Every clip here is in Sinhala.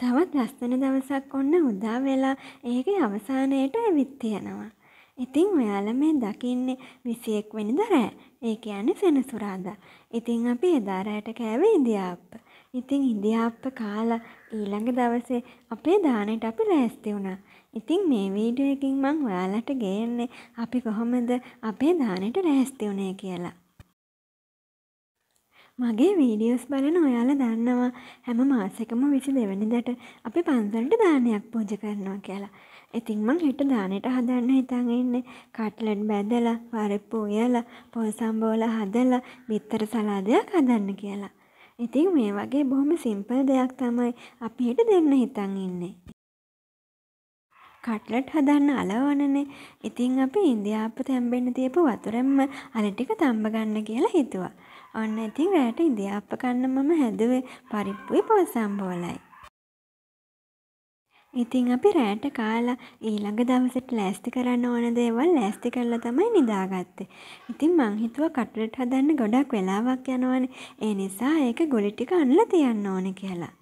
තවත් ලස්සන දවසක් ඔන්න උදා වෙලා ඒකේ අවසානයට ඇවිත් තියෙනවා. ඉතින් ඔයාලා මේ දකින්නේ විසි එක් වෙනිදා රෑ. ඒ කියන්නේ සෙනසුරාදා. ඉතින් අපි එදා රෑට කෑවේ ඉඳිආප්ප. ඉතින් ඉඳිආප්ප කාලා ඊළඟ දවසේ අපේ දානෙට අපි ලෑස්ති වුණා. ඉතින් මේ වීඩියෝ එකෙන් මං ඔයාලට ගේන්නේ අපි කොහොමද අපේ දානෙට ලෑස්ති වුණේ කියලා. මගේ වීඩියෝස් බලන ඔයාලා දන්නවා හැම මාසෙකම විසි දෙවැනිදට අපි පන්සලට දානයක් පූජ කරනවා කියලා. ඉතින් මං හෙට දානෙට හදන්න හිතන් ඉන්නේ. කට්ලට් බැදලා, පරිප්පු උයලා, පොල් සම්බෝල හදලා, බිත්තර සලාදයක් හදන්න කියලා. ඉතින් මේ වගේ බොහොම සිම්පල් දෙයක් තමයි අපි හෙට දෙන්න හිතන් ඉන්නේ. කට්ලට් හදන්න අල ඕනනේ. ඉතින් අපි ඉඳිආප්ප තැම්බෙන්න තියපු වතුරෙන්ම අල ටික තම්බ ගන්න කියලා හිතුවා. ඔන්න ඉතින් රෑට ඉඳිආප්ප කන්න මම හැදුවේ පරිප්පුයි පොල් සම්බෝලයි. ඉතින් අපි රෑට කාලා ඊළඟ දවසට ලෑස්ති කරන්න ඕන දේවල් ලෑස්ති කරලා තමයි නිදාගත්තේ. ඉතින් මං හිතුවා කට්ලට් හදන්න ගොඩක් වෙලාවක් යනවනේ. ඒ නිසා ඒක ගුලි ටික අනලා තියන්න ඕනේ කියලා.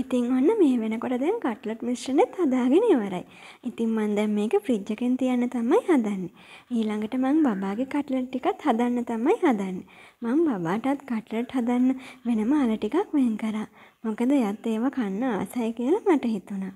ඉතින් ඔන්න මේ වෙනකොට දැන් කට්ලට් මිශ්‍රණෙත් හදාගෙන ඉවරයි. ඉතින් මං දැන් මේක ෆ්‍රිජ් එකෙන් තියන්න තමයි හදන්නේ. ඊළඟට මං බබාගේ කට්ලට් ටිකත් හදන්න තමයි හදන්නේ. මං බබාටත් කට්ලට් හදන්න වෙනම අල ටිකක් වෙන් කරා. මොකද එයත් ඒවා කන්න ආසයි කියලා මට හිතුණා.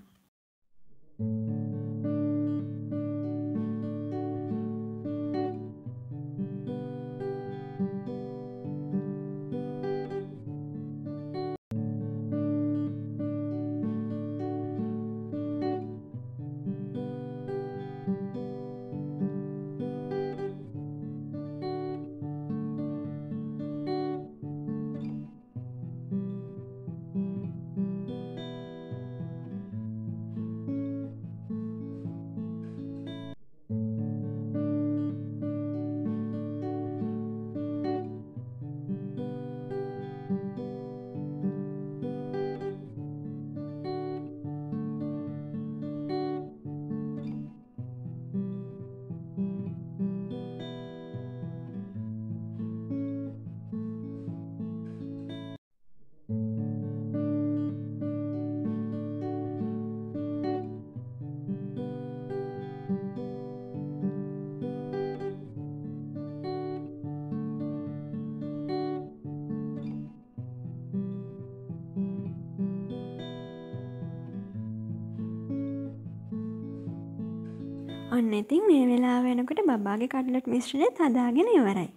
ඔන්න ඉතින් මේ වෙලාව වෙනකොට බබාගේ කට්ලට් මිශ්‍රණයත් හදාගෙන ඉවරයි.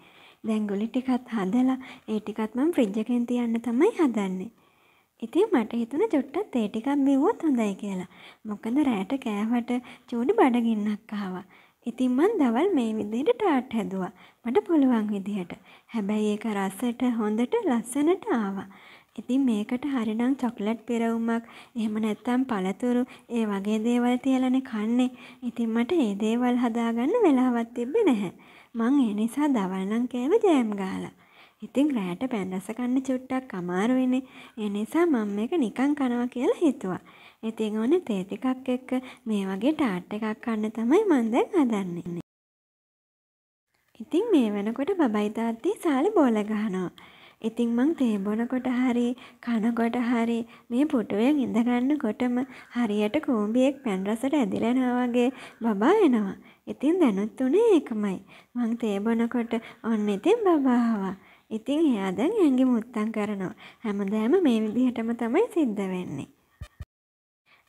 දැන් ගුලි ටිකත් හදලා ඒ ටිකත් මම ෆ්‍රිජ් එකෙන් තියන්න තමයි හදන්නේ. ඉතින් මට හිතුණා චුට්ටක් තේ ටිකක් බිව්වොත් හොඳයි කියලා. මොකද රෑට කෑවට චූටි බඩගින්නක් ආවා. ඉතින් මං දවල් මේ විදිහට ටාට් හැදුවා. මට පුළුවන් විදිහට. හැබැයි ඒක රසට හොඳට ලස්සනට ආවා. ඉතින් මේකට හරිනම් චොක්ලට් පිරවුමක් එහෙම නැත්තම් පළතුරු ඒ වගේ දේවල් තියලානේ කන්නේ. ඉතින් මට ඒ දේවල් හදාගන්න වෙලාවක් තිබ්බේ නැහැ. මං ඒ නිසා දවල් නම් කෑවේ ජෑම් ගාලා. ඉතින් රෑට පැන් රස කන්න චුට්ටක් අමාරුයිනේ. ඒ නිසා මම මේක නිකන් කනවා කියලා හිතුවා. ඉතින් ඕනේ තේ ටිකක් එක්ක මේ වගේ ටාට් එකක් කන්න තමයි මම දැන් හදන්නේ. ඉතින් මේ වෙනකොට බබයි තාත්තී සාලි බෝල ගහනවා. ඉතින් මං තේ බොනකොට හරි කනකොට හරි මේ පුටුවෙන් ඉඳගන්නකොටම හරියට කූඹියෙක් පැන් රසට ඇදිලා යනවා වගේ බබා එනවා. ඉතින් දැනුත් උනේ ඒකමයි. මං තේ බොනකොට ඔන්න ඉතින් බබා ආවා. ඉතින් එයා දැන් ඇඟි මුත්තම් කරනවා. හැමදාම මේ විදිහටම තමයි සිද්ධ වෙන්නේ.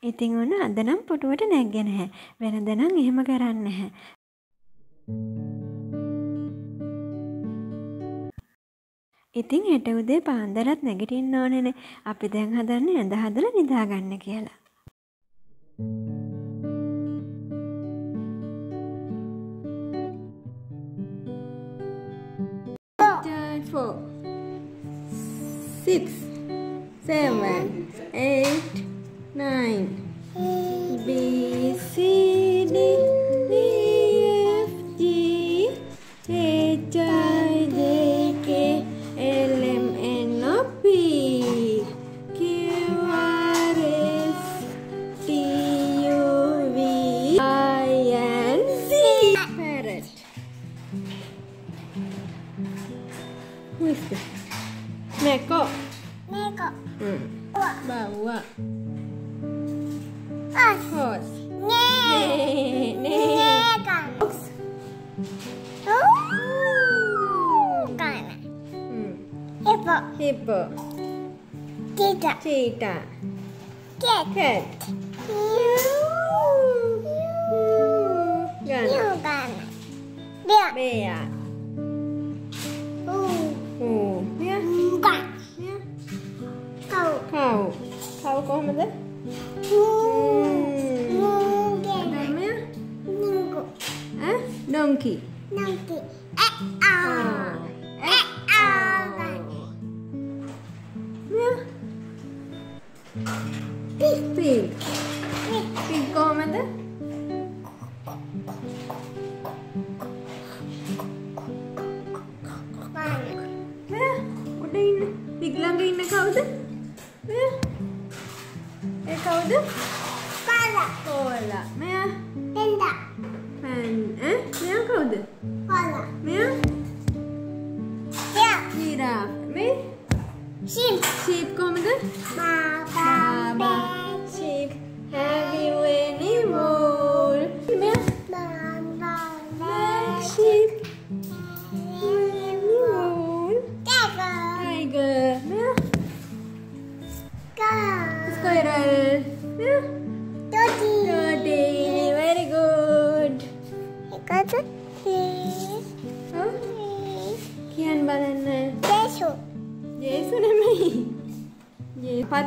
ඉතින් ඔන්න අද නම් පුටුවට නැග්ගේ නැහැ. වෙනද නම් එහෙම කරන්නේ නැහැ. ඉතින් හෙට උදේ පාන්දරත් නැගිටින්න ඕනෙනේ. අපි දැන් හදන්නේ ඇඳ හදලා නිදාගන්න කියලා. Four, six, seven, eight, nine. B, C, D, Mistä? Neko. Neko. Mm. Baua. Os. Ne. Ne. Nee. Nekan. Kana. Mm. Hippo. Hippo. Cheetah. Cheetah. Cat. Cat. Yu. Yu. Kana. Yu. Kana. Bear. Bear.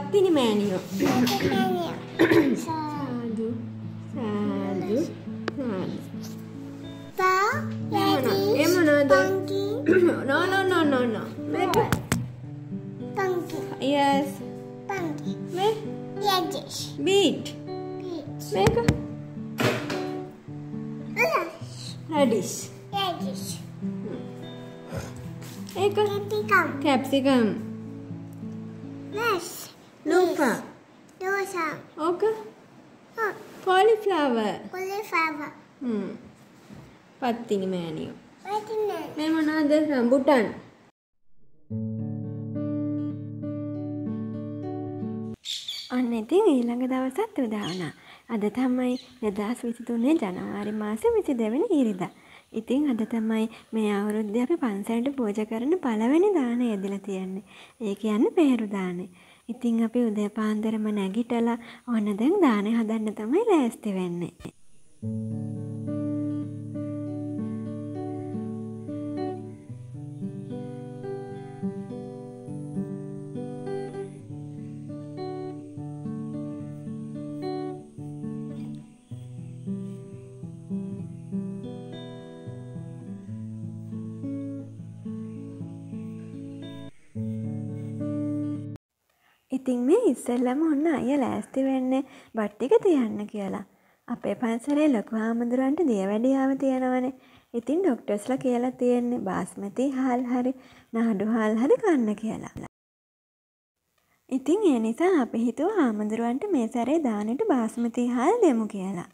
പത്തിന് മേനയോ സാധു സാധു സാധു ഏമാണോ no No, no no no Yes. Punky. Make. Yes. Beet. Beet. Make. Radish. Radish. Radish. Hmm. Capsicum. Capsicum. Yes. ලූපා. rosa, ඕක oh, cauliflower. cauliflower, hmm. Pattini මෑනියෝ. vitamin, මේ මොනවද? රම්බුටන්. ඔන්න ඉතින් ඊළඟ දවසත් උදා වුණා. අද තමයි 2023 ජනවාරි මාසේ 22 වෙනි ඉරිදා. ඉතින් අද තමයි මේ අවුරුද්දේ අපි පන්සලට පූජා කරන පළවෙනි දාන යෙදලා තියෙන්නේ. ඒ කියන්නේ පෙහෙරු දානේ. ඉතින් අපි උදේ පාන්දරම නැගිටලා ඔන්න දැන් දානේ හදන්න තමයි ලෑස්ති වෙන්නේ. ඉස්සෙල්ලම ඔන්න අයියා ලෑස්ති වෙන්නේ බත් ටික තියන්න කියලා. අපේ පන්සලේ ලොකු හාමුදුරුවන්ට දියවැඩියාව තියෙනවනේ. ඉතින් ඩොක්ටර්ස්ලා කියලා තියෙන්නේ බාස්මති හාල් හරි නාඩු හාල් හරි කන්න කියලා. ඉතින් ඒ නිසා අපි හිතුවා හාමුදුරුවන්ට මේ සැරේ දානෙට බාස්මති හාල් දෙමු කියලා.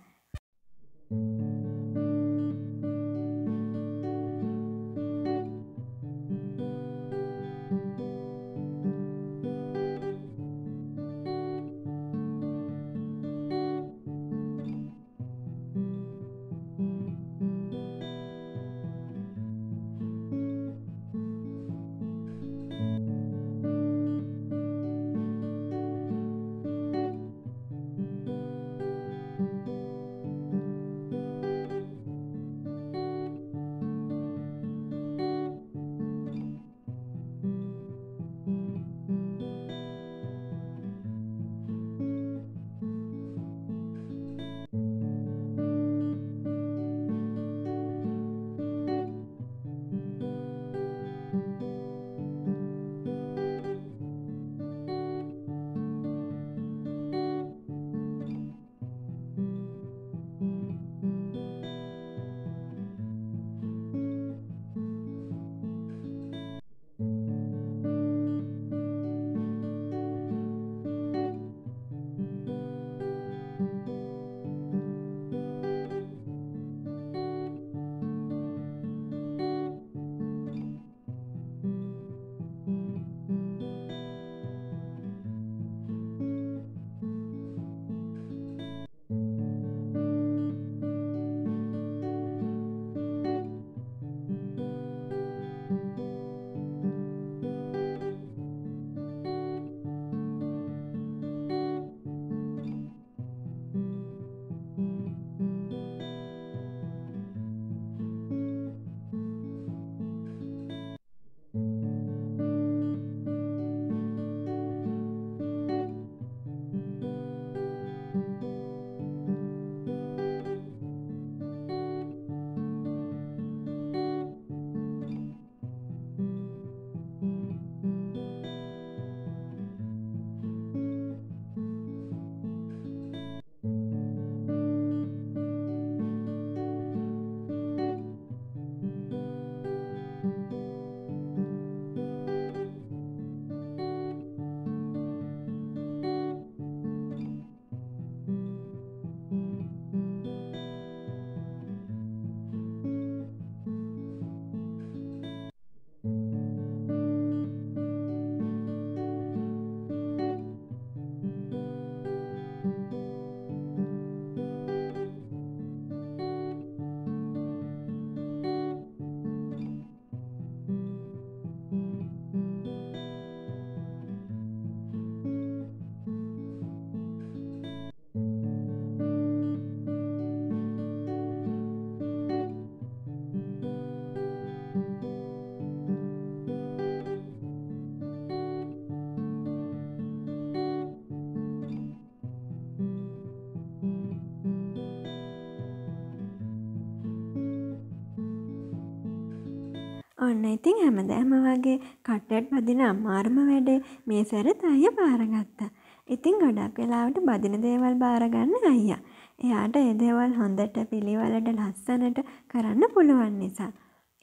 ඔන්න ඉතින් හැමදාම වගේ කට්ලට් බදින අමාරුම වැඩේ මේ සැරෙත් අයියා බාරගත්තා. ඉතින් ගොඩක් වෙලාවට බදින දේවල් බාරගන්න අයියා. එයාට ඒ දේවල් හොඳට පිළිවෙලට ලස්සනට කරන්න පුළුවන් නිසා.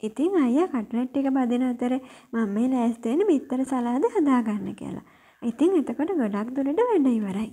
ඉතින් අයියා කට්ලට් ටික බදින අතරේ මම මේ ලෑස්ති වෙන්නේ බිත්තර සලාද හදාගන්න කියලා. ඉතින් එතකොට ගොඩක් දුරට වැඩ ඉවරයි.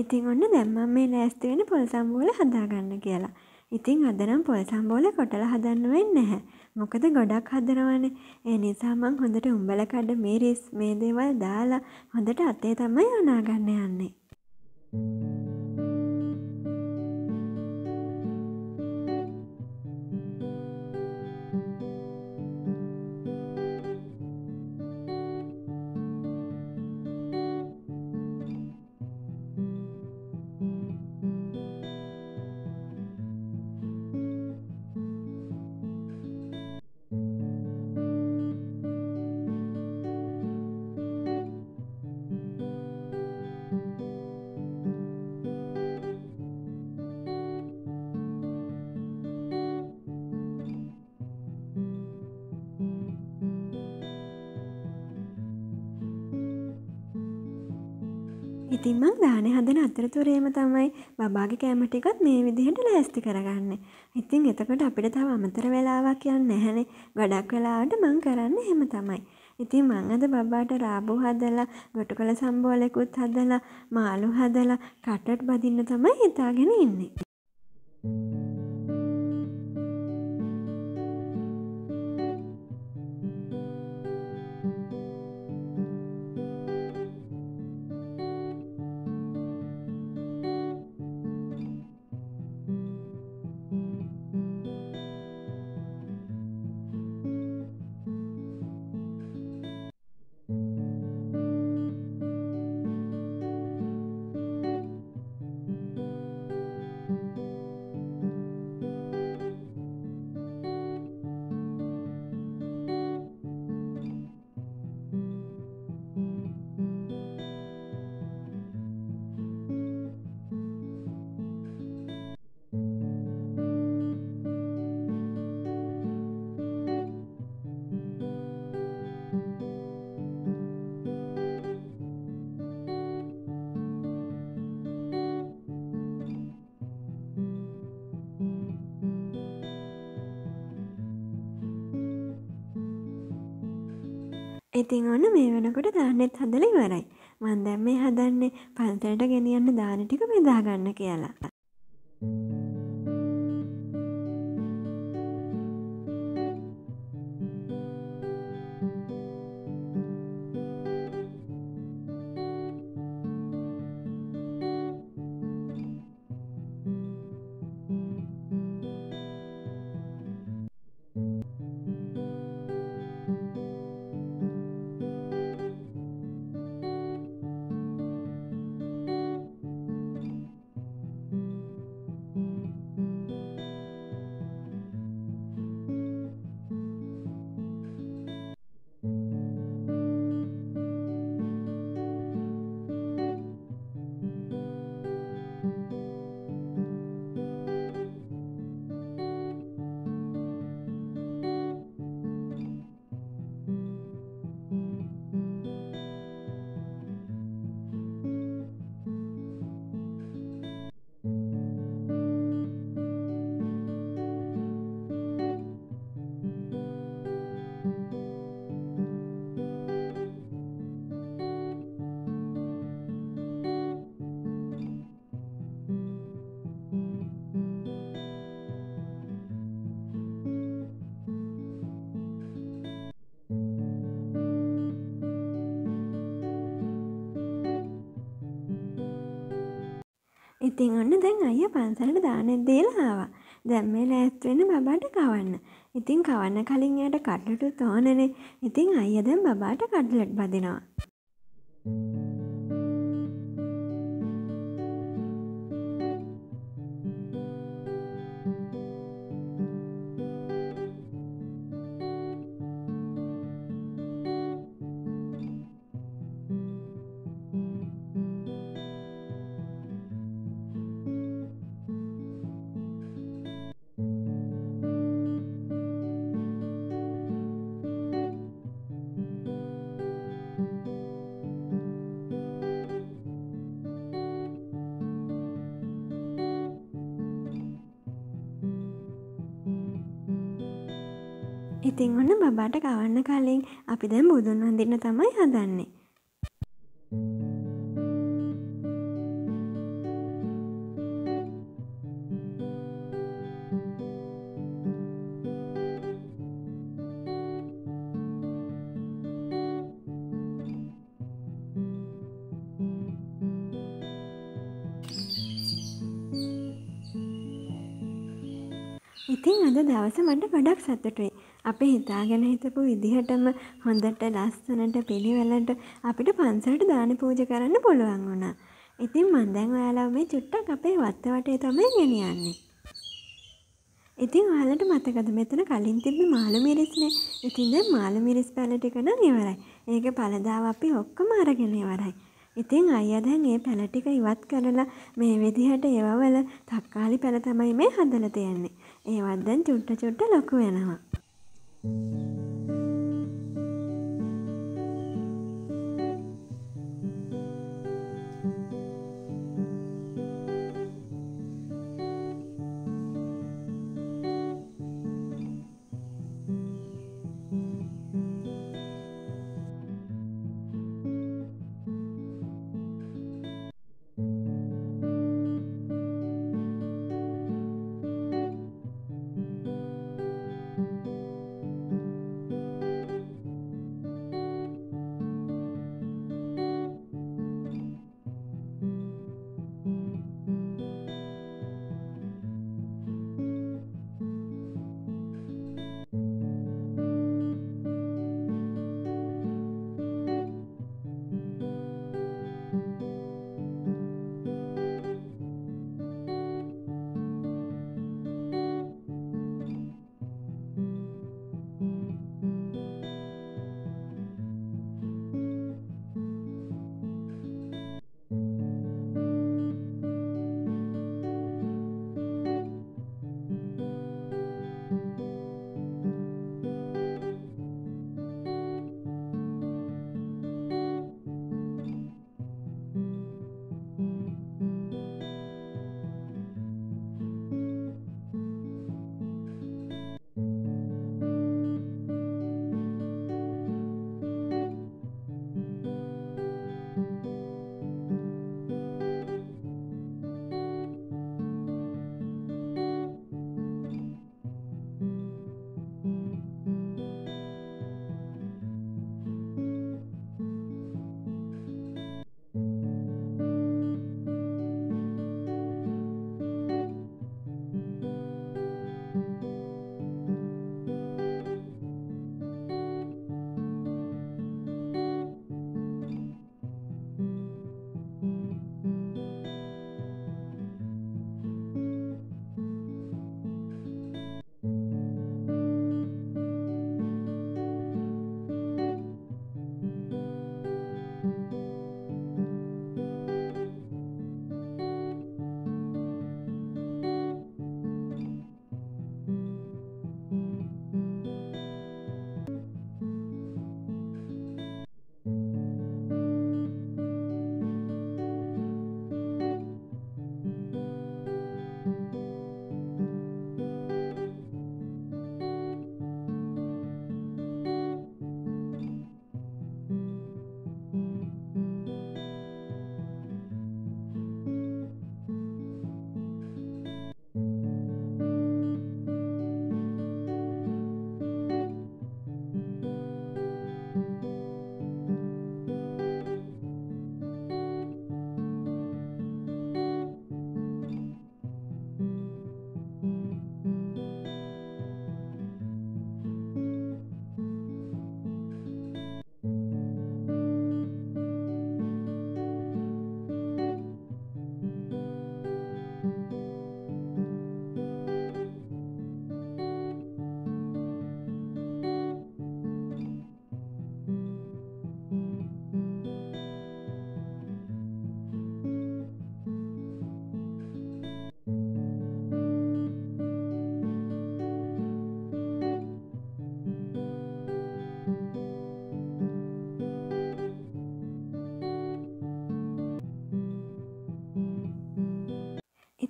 ඉතින් ඔන්න දැන් මම මේ ලෑස්ති වෙන්නේ පොල් සම්බෝල හදාගන්න කියලා. ඉතින් අද නම් පොල් සම්බෝල කොටලා හදන්න වෙන්නේ නැහැ. මොකද ගොඩක් හදනවනේ. ඒ නිසා මං හොඳට උඹල කඩ මිරිස් මේ දේවල් දාලා හොඳට අතේ තමයි අනාගන්න යන්නේ. ඉතින් මං දානේ හදන අතරතුරේම තමයි බබාගේ කෑම ටිකත් මේ විදිහට ලෑස්ති කරගන්නේ. ඉතින් එතකොට අපිට තව අමතර වෙලාවක් යන්නේ නැහැනේ. ගොඩක් වෙලාවට මං කරන්නේ එහෙම තමයි. ඉතින් මං අද බබාට රාබෝ හදලා, ගොටුකොළ සම්බෝලෙකුත් හදලා, මාළු හදලා කටට් බදින්න තමයි හිතාගෙන ඉන්නේ. ඉතින් ඔන්න මේ වෙනකොට දාන්නෙත් හදලා ඉවරයි. මං දැන් මේ හදන්නේ පන්සලට ගෙනියන්න දාන ටික බෙදාගන්න කියලා. ඉතින් ඔන්න දැන් අයියා පන්සලට දානෙත් දීලා ආවා. දැන් මේ ලෑස්ති වෙන්න බබාට කවන්න. ඉතින් කවන්න කලින් එයාට කට්ලට්ුත් ඕනනේ. ඉතින් අයියා දැන් බබාට කට්ලට් බදිනවා. ඉතින් ඔන්න බබාට කවන්න කලින් අපි දැන් බුදුන් වඳන්න තමයි හදන්නේ. ඉතින් අද දවස මට ගඩක් සත්තුටුයි අපි හිතාගෙන හිටපු විදිහටම හොඳට ලස්සනට පිළිවෙලට අපිට පන්සලට දානි පූජ කරන්න පුළුවන් වුණා. ඉතින් මං දැන් ඔයාලව මේ චුට්ටක් අපේ වත්ත වටේ තමයි ගෙනියන්නේ. ඉතින් ඔයාලට මතකද මෙතන කලින් තිබ්බ මාළු මිරිස්නේ. ඉතින් දැන් මාළු මිරිස් පැල ටික නම් ඉවරයි. ඒකේ පළදාව අපි ඔක්කොම අරගෙන ඉවරයි. ඉතින් අයියා දැන් ඒ පැල ටික ඉවත් කරලා මේ විදිහට ඒවවල තක්කාලි පැල තමයි මේ හදලා තියෙන්නේ. ඒවත් දැන් චුට්ට චුට්ට ලොකු වෙනවා. Thank you.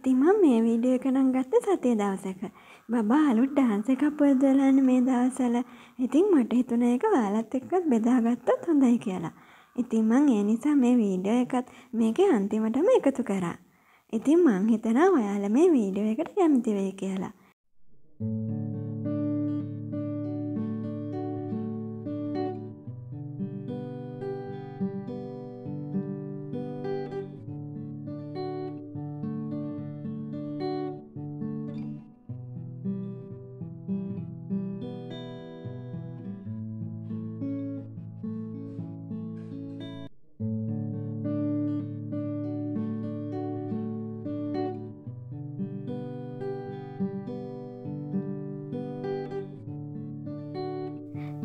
ඉතින් මම මේ වීඩියෝ එක නම් ගත්තේ සතිය දවසක. බබා අලුත් ඩාන්ස් එකක් පුරුදු මේ දවස්වල. ඉතින් මට හිතුණා ඒක ඔයාලත් එක්කත් බෙදාගත්තොත් හොඳයි කියලා. ඉතින් මං ඒ නිසා මේ වීඩියෝ එකත් මේකේ අන්තිමටම එකතු කරා. ඉතින් මං හිතනවා ඔයාලා මේ වීඩියෝ එකට කැමති වෙයි කියලා.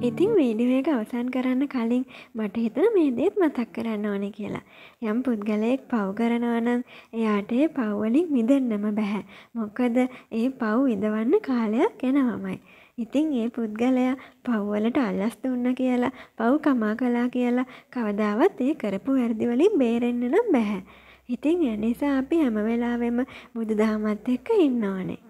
ඉතින් වීඩියෝ එක අවසන් කරන්න කලින් මට හිතුණ මේ දේත් මතක් කරන්න ඕනෙ කියලා. යම් පුද්ගලයෙක් පව් කරනවා නම් එයාට ඒ පව්වලින් මිදෙන්නම බැහැ. මොකද ඒ පව් විඳවන්න කාලයක් එනවමයි. ඉතින් ඒ පුද්ගලයා පව්වලට අල්ලස් දුන්න කියලා පව් කමා කළා කියලා කවදාවත් ඒ කරපු වැරදිවලින් බේරෙන්න නම් බැහැ. ඉතින් එනිසා අපි හැම වෙලාවෙම බුදු දහමත් එක්ක ඉන්න ඕනේ.